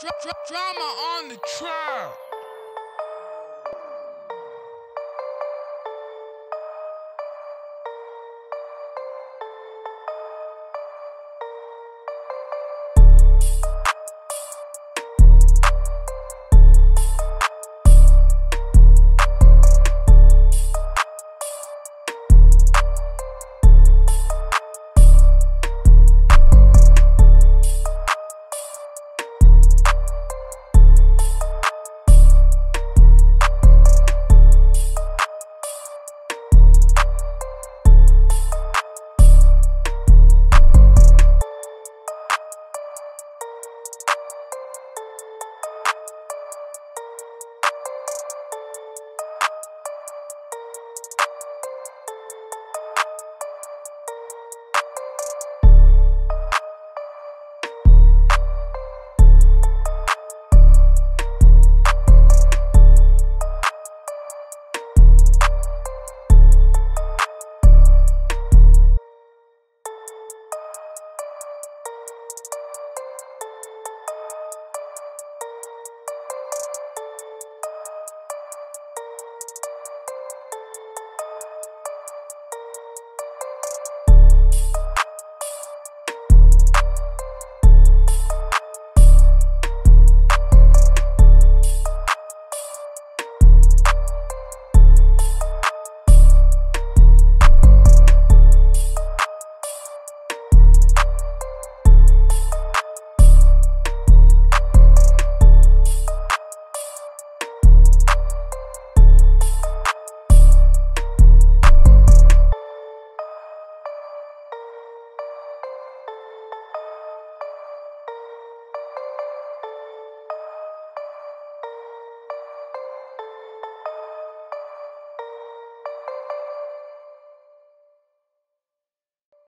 Drama on the track.